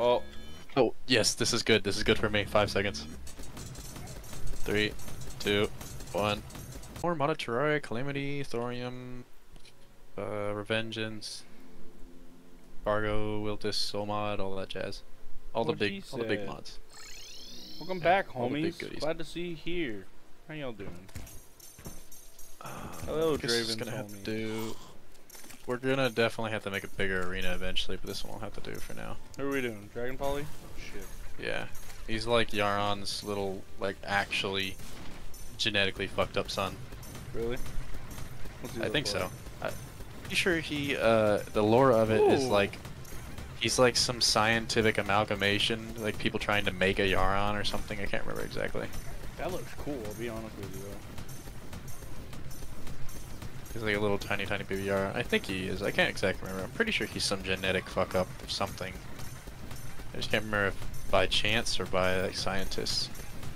Oh, Oh, yes, this is good. This is good for me. Five seconds. Three, two, one. More Mana Terraria, Calamity, Thorium, uh, Revengeance, Fargo, Wiltis, Solmod, all that jazz. All the big, all the big mods. welcome Yeah, back, all homies. Glad to see you here. How y'all doing? Uh, Hello, I guess it's Draven gonna have to do. We're gonna definitely have to make a bigger arena eventually, but this one will have to do for now. Who are we doing? Dragonfolly? Shit. Yeah, he's like Yharon's little, like, actually genetically fucked up son. Really? What's he I think like? so. I'm pretty sure he, uh, the lore of it is Ooh. like, he's like some scientific amalgamation, like people trying to make a Yaron or something. I can't remember exactly. That looks cool. I'll be honest with you though. He's like a little tiny, tiny Yharon. I think he is. I can't exactly remember. I'm pretty sure he's some genetic fuck up or something. I just can't remember if by chance or by like scientists.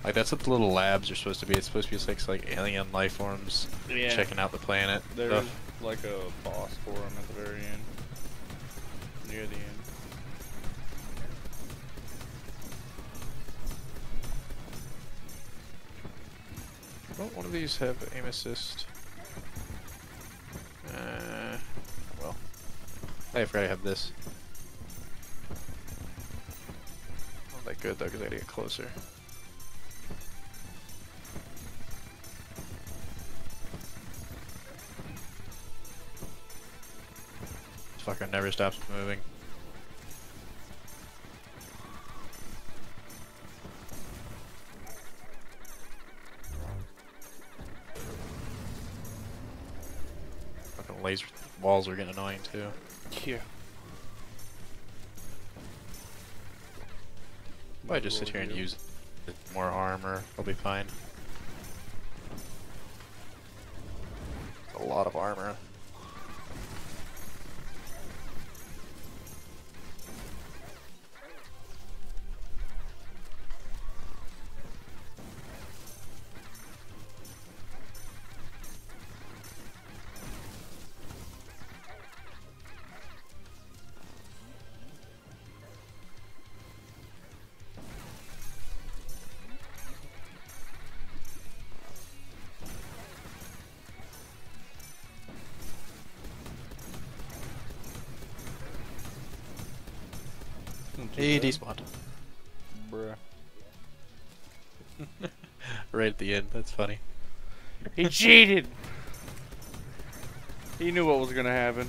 Like that's what the little labs are supposed to be. It's supposed to be like, like alien life forms Yeah. checking out the planet. There's like a boss for him at the very end. Near the end. Don't one of these have aim assist? Uh, well. I forgot I have this. Not that good though, because I gotta get closer. This fucker never stops moving. Walls are getting annoying too. Yeah. If I just sit here and use more armor, I'll be fine. A lot of armor. He despawned. Bruh. right at the end, that's funny. He cheated! He knew what was gonna happen.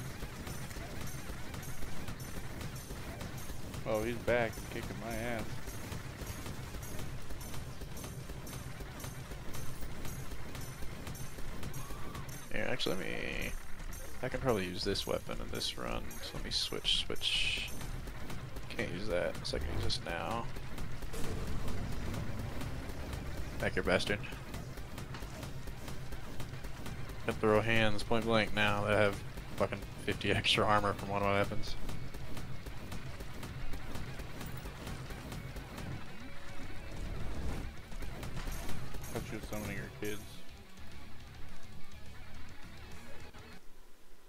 Oh, he's back, kicking my ass. Here, actually, let me. I can probably use this weapon in this run, so let me switch, switch. Can't use that, so I can use this now. Back here, bastard. Can throw hands point blank now that have fucking 50 extra armor from one of my weapons. Thought you were summoning your kids.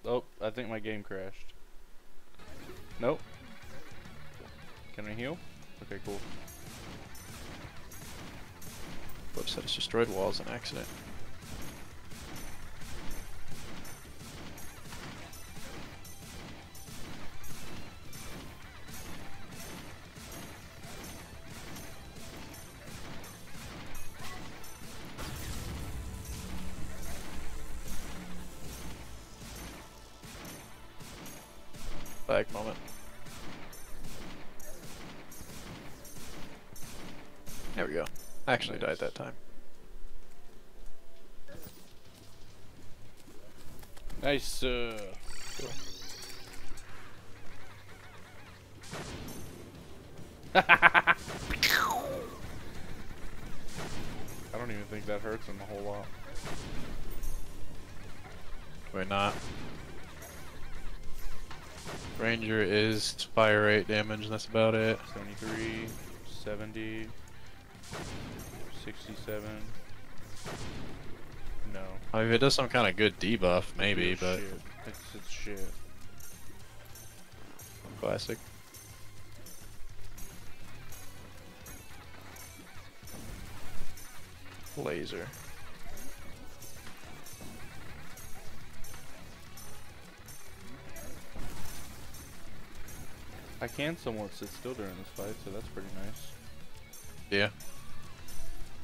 Oh, I think my game crashed. Nope. Can I heal? Okay, cool. I just destroyed walls an accident. Nice, uh... I don't even think that hurts him a whole lot. Wait, not. Ranger is fire rate damage, and that's about it. 73, 70, 67. If it does some kind of good debuff, maybe, it's but... Shit. It's, it's shit. Classic. Laser. I can somewhat sit still during this fight, so that's pretty nice. Yeah.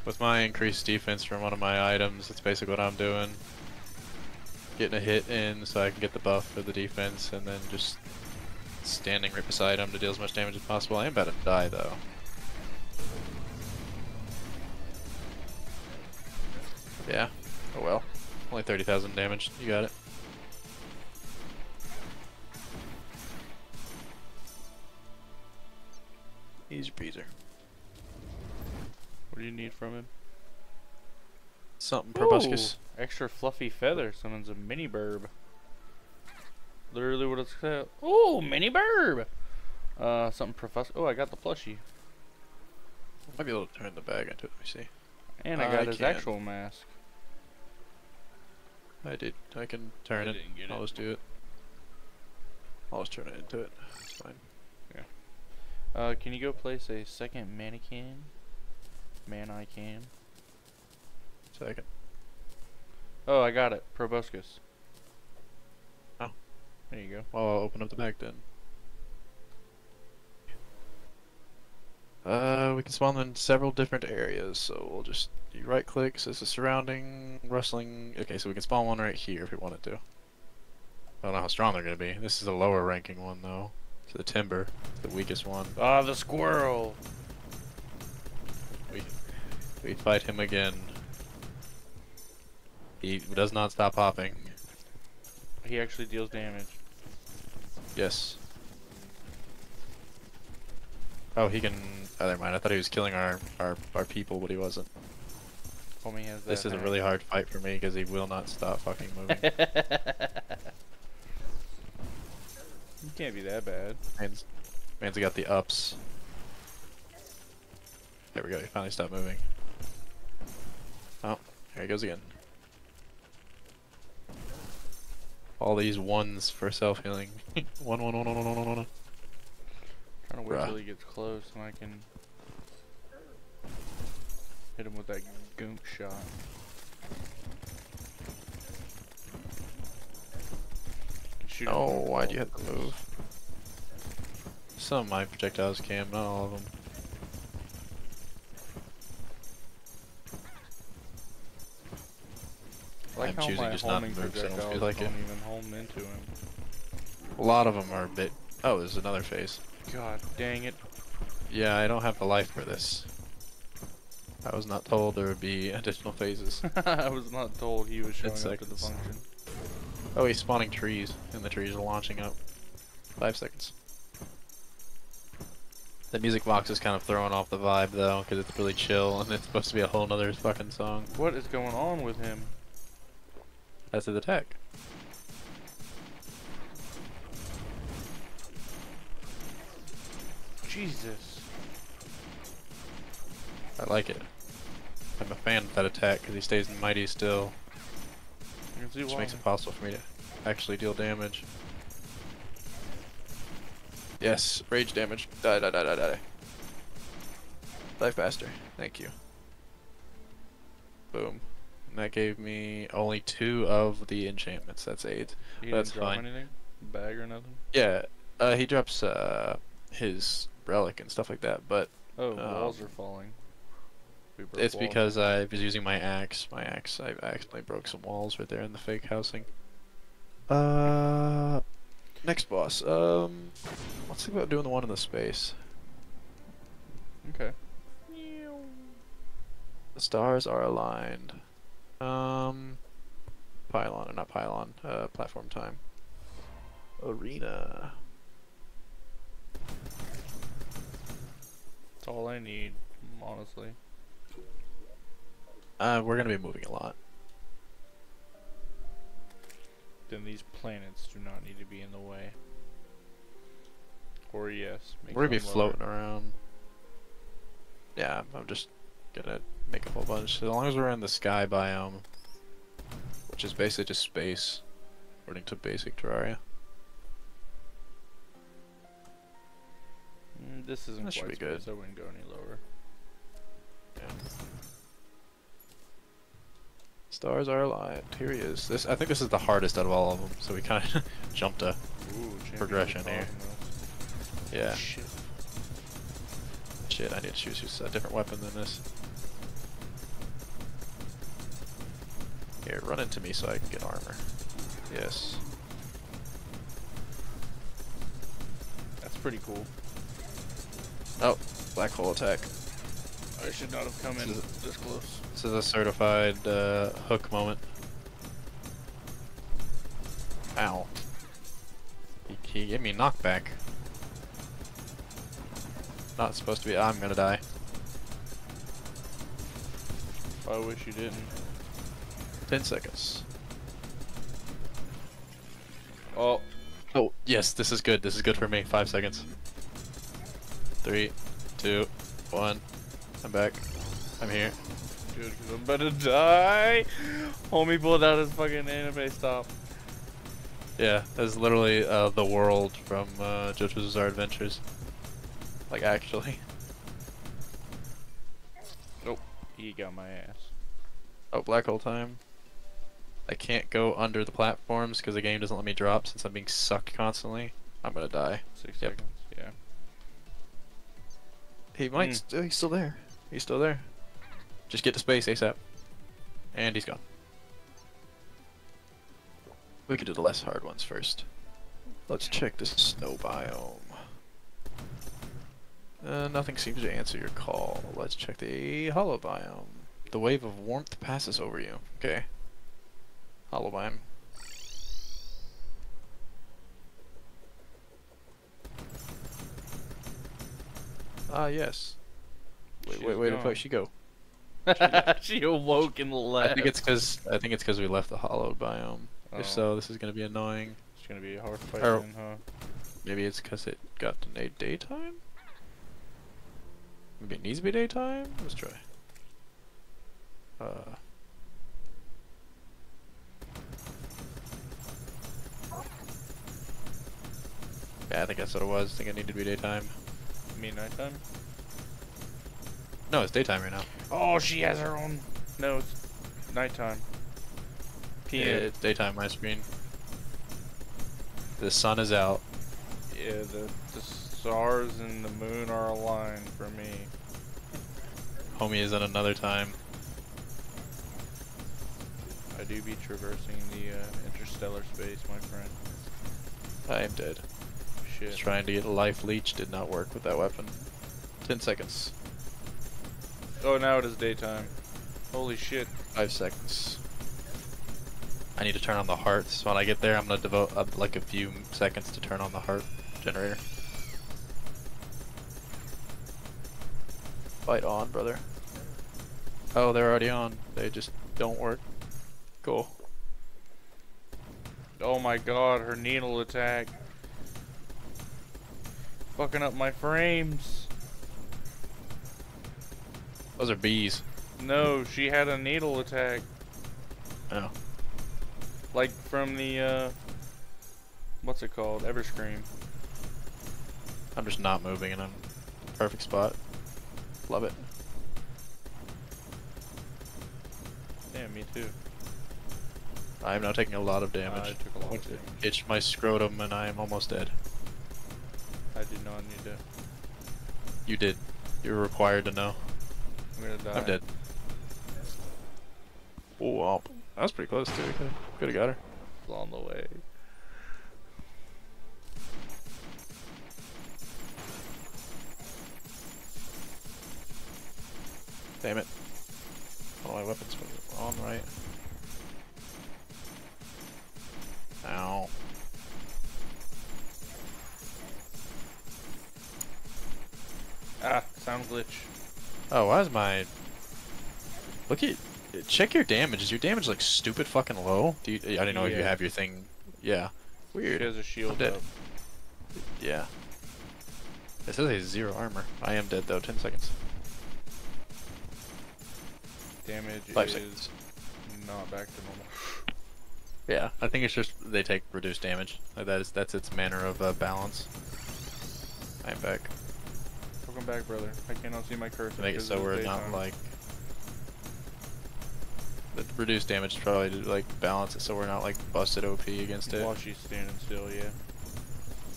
With my increased defense from one of my items, that's basically what I'm doing. Getting a hit in so I can get the buff for the defense, and then just standing right beside him to deal as much damage as possible. I am about to die though. Yeah. Oh well. Only 30,000 damage. You got it. Easy peasy. What do you need from him? Something proboscis. Ooh, extra fluffy feather. Someone's a mini burb. Literally what it's called. Oh, mini burb. Uh, something professor. Oh, I got the plushie. Might be able to turn the bag into it. Let me see. And I got I his can. actual mask. I did. I can turn I it. didn't get I'll it. just do it. I'll just turn it into it. It's fine. Yeah. Uh, can you go place a second mannequin? Man, I can. Second. Oh, I got it. Proboscis. Oh. There you go. Well, I'll open up the bag then. Uh, we can spawn them in several different areas, so we'll just you right click, says the surrounding, rustling. Okay, so we can spawn one right here if we wanted to. I don't know how strong they're gonna be. This is a lower ranking one though. So the timber, the weakest one. Ah, the squirrel. We fight him again. He does not stop hopping. He actually deals damage. Yes. Oh, he can. Oh, never mind. I thought he was killing our our our people, but he wasn't. Homie has that. This is a really hard fight for me because he will not stop fucking moving. you can't be that bad. man's, man's got the ups. There we go. He finally stopped moving. Oh, here he goes again. All these ones for self healing. one, one, one, one, one, one, one, one. Trying to wait Bruh. till he gets close and I can hit him with that goonk shot. Can shoot him Oh, why'd you have to move? Some of my projectiles can, not all of them. Like I'm choosing just not to move 'cause I don't feel like it. even home into him. A lot of them are a bit. Oh, there's another phase. God dang it. Yeah, I don't have the life for this. I was not told there would be additional phases. I was not told he was showing up to the function. Oh, he's spawning trees, and the trees are launching up. Five seconds. The music box is kind of throwing off the vibe though, because it's really chill, and it's supposed to be a whole nother fucking song. What is going on with him? That's his attack. Jesus. I like it. I'm a fan of that attack because he stays mighty still, You can see which why. makes it possible for me to actually deal damage. Yes, rage damage. Die, die, die, die, die. Die faster. Thank you. Boom. And that gave me only two of the enchantments. That's eight. He That's fine. anything? Bag or nothing? Yeah, uh, he drops uh, his relic and stuff like that, but Oh, Um, walls are falling. It's walls. because I was using my axe. My axe, I accidentally broke some walls right there in the fake housing. Uh, next boss. Um, let's think about doing the one in the space. Okay. The stars are aligned. Um, pylon or not pylon? Uh, platform time. Arena. That's all I need, honestly. Uh, we're gonna be moving a lot. Then these planets do not need to be in the way. Or yes, make We're gonna be lower. floating around. Yeah, I'm just gonna make a whole bunch. As long as we're in the sky biome, which is basically just space, according to basic Terraria. Mm, this isn't That should quite be good. space, I wouldn't go any lower. Yeah. Stars are aligned. Here he is. This I think this is the hardest out of all of them. So we kind of jumped a Ooh, Progression here. Yeah. Shit. Shit, I need to choose a different weapon than this. Here, run into me so I can get armor. Yes. That's pretty cool. Oh, black hole attack. I should not have come in This is- this close. This is a certified uh, hook moment. Ow. He, he gave me knockback. Not supposed to be. I'm gonna die. I wish you didn't. 10 seconds. Oh, Oh, yes, this is good. This is good for me. Five seconds. Three, two, one. I'm back. I'm here. good, because I'm about to die. Homie pulled out his fucking anime stop. Yeah, that's literally uh, the world from uh, JoJo's Bizarre Adventures. Like, actually. Nope, he got my ass. Oh, black hole time. I can't go under the platforms because the game doesn't let me drop since I'm being sucked constantly. I'm gonna die. Six Yep. seconds, yeah. He might. Hmm. St- he's still there. He's still there. Just get to space ASAP. And he's gone. We could do the less hard ones first. Let's check this snow biome. Uh, nothing seems to answer your call. Let's check the hollow biome. The wave of warmth passes over you. Okay. Hollow biome. Ah, yes. Wait, She's wait, wait, gone. where she go? she awoke and left. I think it's because I think it's because we left the hollowed biome. Oh. If so, this is gonna be annoying. It's gonna be a hard fight Or- then, huh? Maybe it's because it got delayed daytime. Maybe it needs to be daytime. Let's try. Uh. Yeah, I think that's what it was. I think it needed to be daytime. Me nighttime? No, it's daytime right now. Oh, she has her own. No, it's nighttime. Yeah, it's daytime. My screen. The sun is out. Yeah, the, the stars and the moon are aligned for me. Homie is in another time. I do be traversing the uh, interstellar space, my friend. I am dead. Shit. Trying to get a life leech did not work with that weapon. Ten seconds. Oh, now it is daytime. Holy shit. Five seconds. I need to turn on the hearts. When I get there, I'm gonna devote uh, like a few seconds to turn on the heart generator. Fight on, brother. Oh, they're already on. They just don't work. Cool. Oh my god, her needle attack. Fucking up my frames. Those are bees. No, she had a needle attack. Oh. Like from the, uh. What's it called? Everscream. I'm just not moving and I'm in a perfect spot. Love it. Yeah, me too. I am now taking a lot of damage. I took a lot of damage. Itch my scrotum and I am almost dead. I did not need to. You did. You're required to know. I'm gonna die. I'm dead. Oh, wow. That was pretty close too. Could have got her. On the way. Damn it. Oh, why is my... Look at... Check your damage. Is your damage like stupid fucking low? Do you... I didn't know if you have your thing... Yeah. She Weird. has a shield dead. up. Yeah. It says he has zero armor. I am dead though. Ten seconds. Damage Five is seconds. not back to normal. Yeah, I think it's just they take reduced damage. That is that's its manner of uh, balance. I'm back. Welcome back, brother. I cannot see my cursor. Make it so we're not like the reduced damage probably to like balance it so we're not like busted OP against it. While she's standing still, yeah.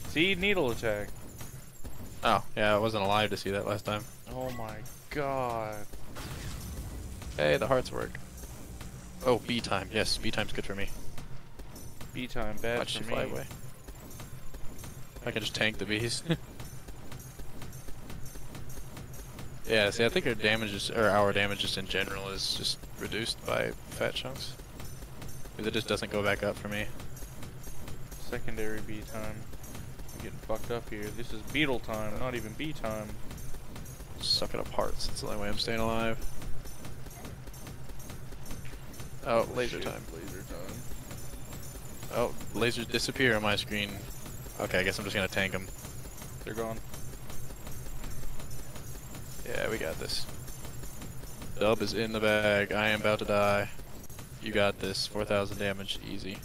See, needle attack. Oh, yeah, I wasn't alive to see that last time. Oh my god. Hey, the hearts work. Oh, B time. Yes, B time's good for me. B time, bad Watch for you me. fly away. I can just tank the bees. yeah, see, I think our damage is, or our damage just in general is just reduced by fat chunks. Because it just doesn't go back up for me. Secondary B time. I'm getting fucked up here. This is beetle time, not even B time. Suck it up hearts. That's the only way I'm staying alive. Oh, laser Shit, time. Laser time. Oh, lasers disappear on my screen. Okay, I guess I'm just gonna tank them. They're gone. We got this. Dub is in the bag. I am about to die. You got this. 4,000 damage. Easy.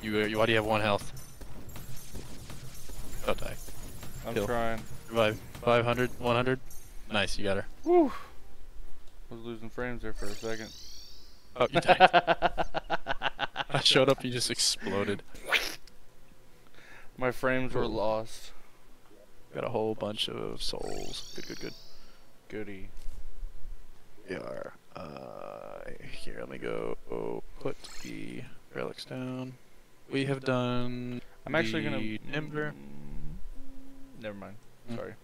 You, uh, you, why do you have one health? Don't die. I'm Kill. trying. Revive. 500, 100. Nice, you got her. Woo! I was losing frames there for a second. Oh, you tanked. I showed up, you just exploded. My frames were lost. Got a whole bunch of souls. Good, good, good. Goody. We are. Uh, here, let me go oh, put the relics down. We have done. I'm actually gonna. the timber. Mm, Never mind. Mm. Sorry.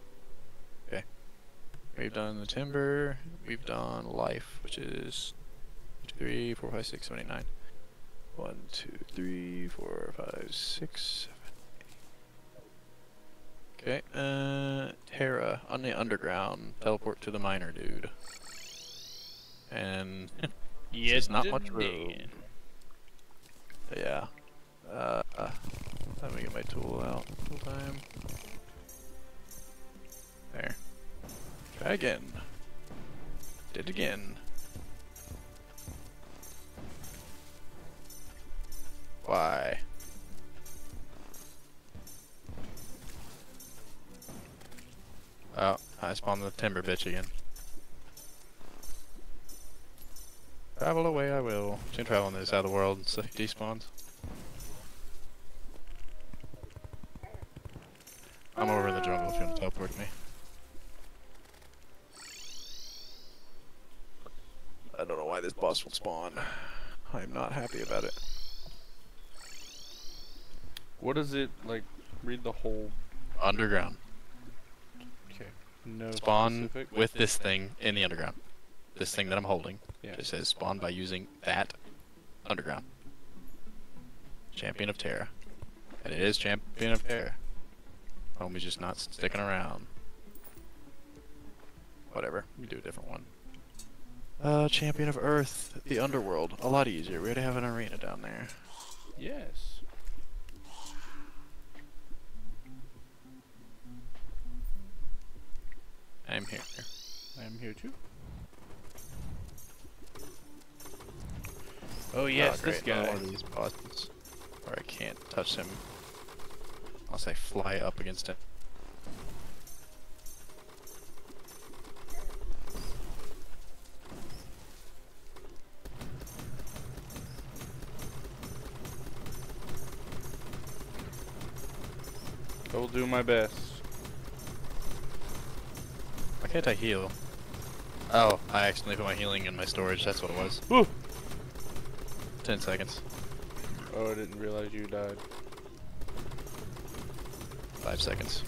We've done the timber. We've done life, which is three, four, five, six, seven, eight, nine. One, two, three, four, five, six. Okay. Uh, Terra on the underground. Teleport to the miner dude. And Yes, not much room. yeah. Uh, let me get my tool out. Full time. There. Try again. Did again. Why? Oh, I spawned the timber bitch again. Travel away I will. Just gonna travel on this side of the world until he despawns. I'm over in the jungle if you want to teleport me. I don't know why this boss will spawn. I'm not happy about it. What is it like? Read the whole. Underground. No Spawn specific. with this thing in the underground. This thing that I'm holding. Yeah. It says spawn by using that underground. Champion of Terra. And it is Champion of Terra. Homie's just not sticking around. Whatever. We do a different one. Uh, Champion of Earth, the Underworld. A lot easier. We already have an arena down there. Yes. I'm here. I am here too. Oh yes, Oh, this guy. One of these bosses. Or I can't touch him. Unless I fly up against him. I will do my best. Why can't I heal? Oh, I accidentally put my healing in my storage. That's what it was. Woo! Ten seconds. Oh, I didn't realize you died. Five seconds.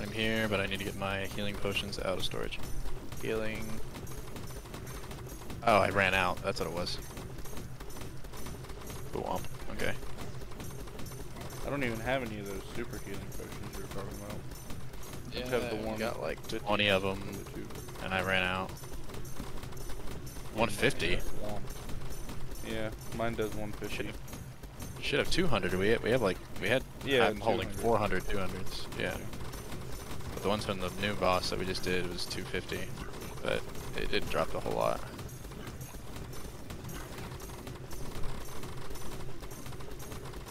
I'm here, but I need to get my healing potions out of storage. Healing. Oh, I ran out. That's what it was. Don't even have any of those super healing potions you're talking about. Yeah, have the one got like 20 of them, and the two. and I ran out. 150? Yeah, mine does 150. Should have 200. We we have like we had. Yeah, I'm holding 400, 200s. Yeah. But the ones from the new boss that we just did was 250, but it didn't drop a whole lot.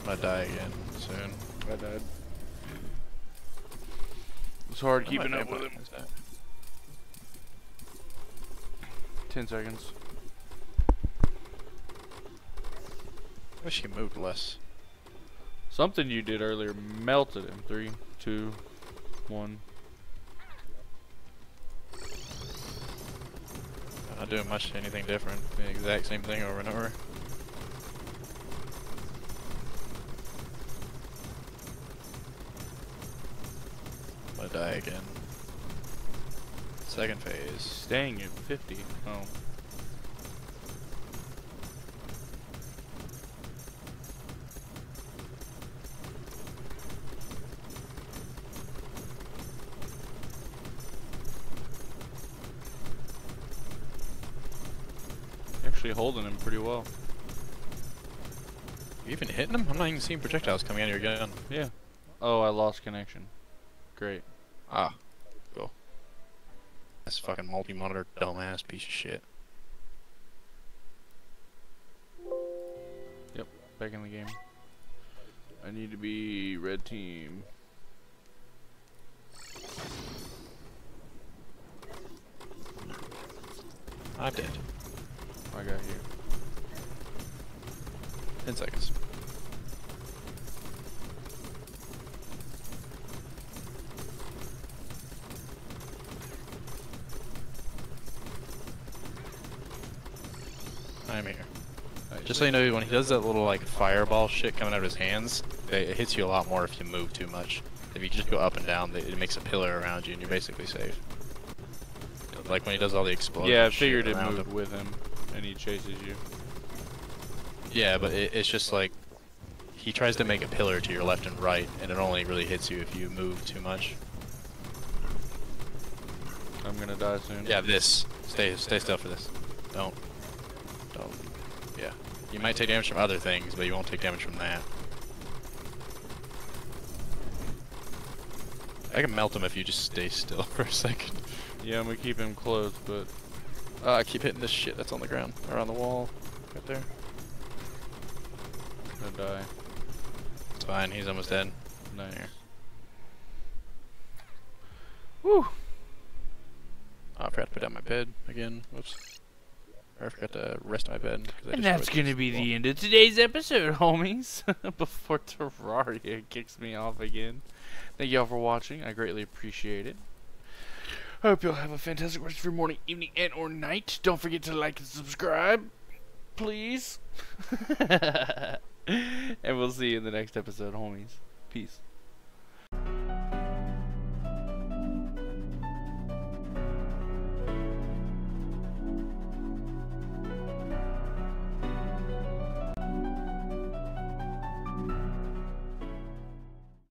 I'm die again soon. I died. It's hard I keeping up with him. Ten seconds. I wish he moved less. Something you did earlier melted him. Three, two, one. I'm not doing much anything different. The exact same thing over and over. Die again. Second phase. Staying at 50. Oh. Actually holding him pretty well. You even hitting him? I'm not even seeing projectiles coming out of your gun. Yeah. Oh, I lost connection. Great. Ah, cool. That's fucking multi-monitor dumbass piece of shit. Yep, back in the game. I need to be red team. I'm dead. I got you. Ten seconds. I'm here. Just so you know, when he does that little like fireball shit coming out of his hands, it, it hits you a lot more if you move too much. If you just go up and down, it makes a pillar around you, and you're basically safe. Like when he does all the explosions. yeah, I figured it moved with him, and he chases you. Yeah, but it, it's just like he tries to make a pillar to your left and right, and it only really hits you if you move too much. I'm gonna die soon. Yeah, this. Stay, stay still for this. Don't, don't. Yeah, you might take damage from other things, but you won't take damage from that. I can melt him if you just stay still for a second. Yeah, I'm gonna keep him close, but Uh, I keep hitting this shit that's on the ground, or on the wall, right there. I'm gonna die. It's fine, he's almost dead. Nice. Here. Woo! Oh, I forgot to put down my bed again. Whoops. I forgot to rest my bed. And that's gonna be the the end of today's episode, homies. Before Terraria kicks me off again. Thank y'all for watching. I greatly appreciate it. I hope y'all have a fantastic rest of your morning, evening, and or night. Don't forget to like and subscribe, please. and we'll see you in the next episode, homies. Peace.